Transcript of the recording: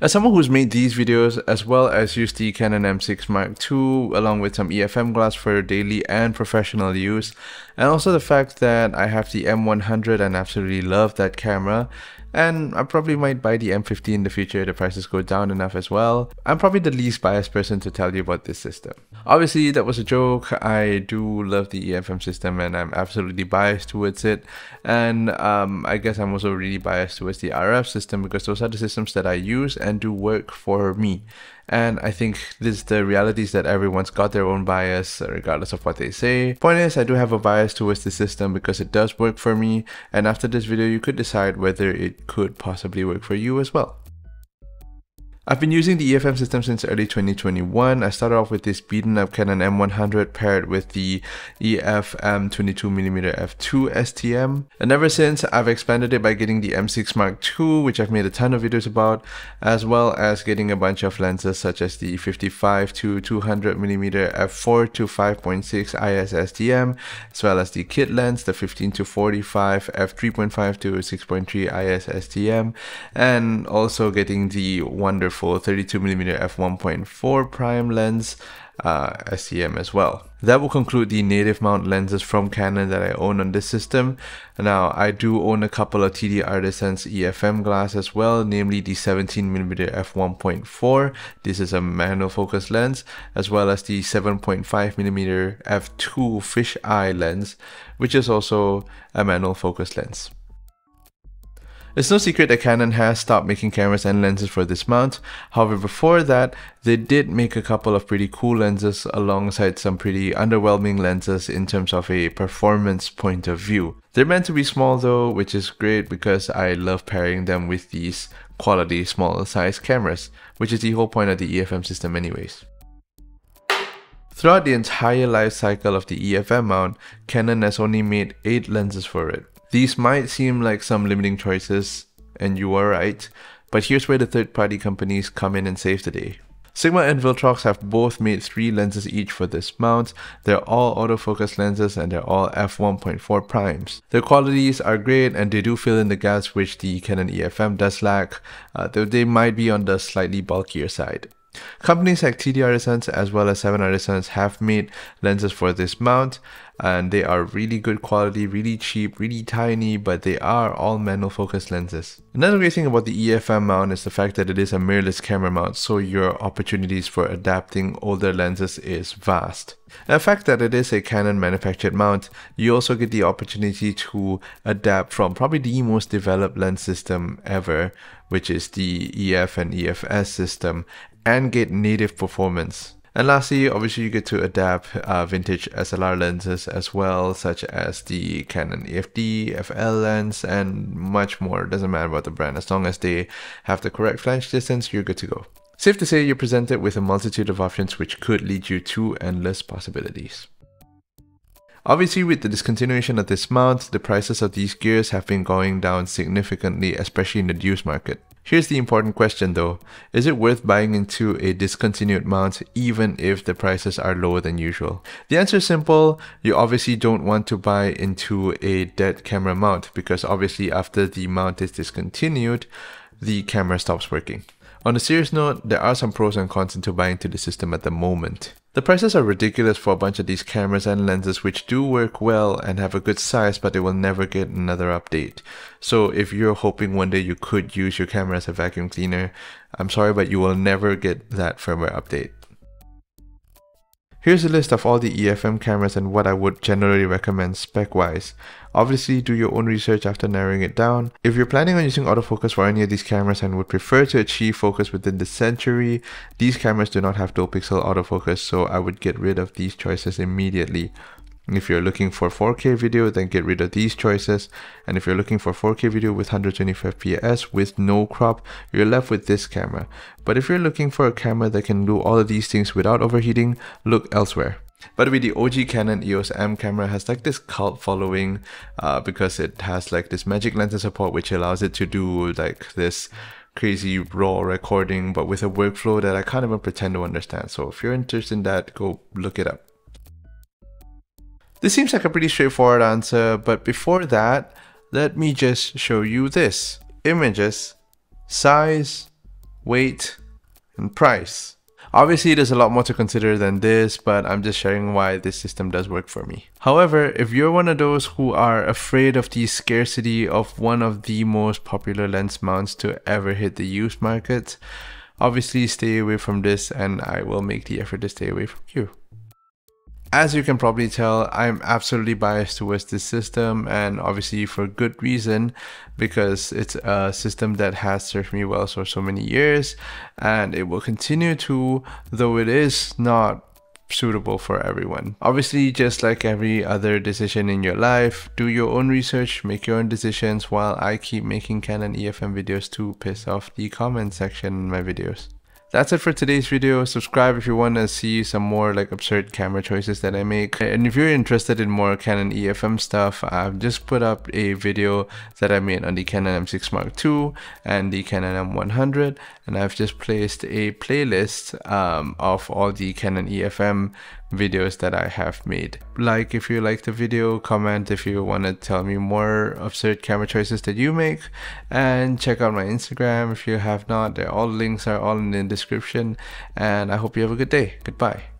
As someone who's made these videos as well as used the Canon M6 Mark II along with some EFM glass for daily and professional use and also the fact that I have the M100 and absolutely love that camera and I probably might buy the M50 in the future if the prices go down enough as well. I'm probably the least biased person to tell you about this system. Obviously, that was a joke. I do love the EFM system and I'm absolutely biased towards it. And um, I guess I'm also really biased towards the RF system because those are the systems that I use and do work for me. And I think this the reality is that everyone's got their own bias uh, regardless of what they say. Point is, I do have a bias towards the system because it does work for me. And after this video, you could decide whether it could possibly work for you as well. I've been using the EFM system since early 2021. I started off with this beaten up Canon M100 paired with the EFM 22mm f2 STM. And ever since, I've expanded it by getting the M6 Mark II, which I've made a ton of videos about, as well as getting a bunch of lenses such as the 55 to 200mm f4 to 5.6 IS STM, as well as the kit lens, the 15 to 45 f3.5 to 6.3 IS STM, and also getting the wonderful for 32mm f1.4 prime lens uh, STM as well. That will conclude the native mount lenses from Canon that I own on this system. Now, I do own a couple of TTArtisans EFM glass as well, namely the 17mm f1.4. This is a manual focus lens, as well as the 7.5mm f2 fisheye lens, which is also a manual focus lens. It's no secret that Canon has stopped making cameras and lenses for this mount. However, before that, they did make a couple of pretty cool lenses alongside some pretty underwhelming lenses in terms of a performance point of view. They're meant to be small though, which is great because I love pairing them with these quality small size cameras, which is the whole point of the EFM system anyways. Throughout the entire life cycle of the EFM mount, Canon has only made 8 lenses for it. These might seem like some limiting choices, and you are right, but here's where the third-party companies come in and save the day. Sigma and Viltrox have both made three lenses each for this mount. They're all autofocus lenses and they're all f1.4 primes. Their qualities are great and they do fill in the gaps which the Canon EFM does lack, uh, though they might be on the slightly bulkier side. Companies like TTArtisans as well as 7 Artisans have made lenses for this mount and they are really good quality, really cheap, really tiny, but they are all manual focus lenses. Another great thing about the EFM mount is the fact that it is a mirrorless camera mount, so your opportunities for adapting older lenses is vast. And the fact that it is a Canon manufactured mount, you also get the opportunity to adapt from probably the most developed lens system ever, which is the EF and EFS system, and get native performance. And lastly, obviously you get to adapt uh, vintage SLR lenses as well, such as the Canon EFD, FL lens, and much more. It doesn't matter about the brand. As long as they have the correct flange distance, you're good to go. Safe to say you're presented with a multitude of options which could lead you to endless possibilities. Obviously with the discontinuation of this mount, the prices of these gears have been going down significantly, especially in the used market. Here's the important question though, is it worth buying into a discontinued mount even if the prices are lower than usual? The answer is simple, you obviously don't want to buy into a dead camera mount because obviously after the mount is discontinued, the camera stops working. On a serious note, there are some pros and cons into buying into the system at the moment. The prices are ridiculous for a bunch of these cameras and lenses which do work well and have a good size but they will never get another update. So if you're hoping one day you could use your camera as a vacuum cleaner, I'm sorry but you will never get that firmware update. Here's a list of all the EFM cameras and what I would generally recommend spec-wise. Obviously, do your own research after narrowing it down. If you're planning on using autofocus for any of these cameras and would prefer to achieve focus within the century, these cameras do not have dual pixel autofocus, so I would get rid of these choices immediately. If you're looking for 4K video, then get rid of these choices. And if you're looking for 4K video with 125 fps with no crop, you're left with this camera. But if you're looking for a camera that can do all of these things without overheating, look elsewhere. By the way, the OG Canon EOS M camera has like this cult following uh, because it has like this Magic Lantern support which allows it to do like this crazy raw recording but with a workflow that I can't even pretend to understand. So if you're interested in that, go look it up. This seems like a pretty straightforward answer, but before that, let me just show you this. Images, size, weight, and price. Obviously, there's a lot more to consider than this, but I'm just sharing why this system does work for me. However, if you're one of those who are afraid of the scarcity of one of the most popular lens mounts to ever hit the used market, obviously stay away from this and I will make the effort to stay away from you. As you can probably tell, I'm absolutely biased towards this system and obviously for good reason because it's a system that has served me well for so many years and it will continue to, though it is not suitable for everyone. Obviously, just like every other decision in your life, do your own research, make your own decisions while I keep making Canon EFM videos to piss off the comment section in my videos. That's it for today's video. Subscribe if you want to see some more like absurd camera choices that I make. And if you're interested in more Canon EFM stuff, I've just put up a video that I made on the Canon M6 Mark II and the Canon M100. And I've just placed a playlist um, of all the Canon EFM videos that I have made. Like if you like the video, comment if you want to tell me more absurd camera choices that you make, and check out my Instagram if you have not. All links are all in the description, and I hope you have a good day. Goodbye.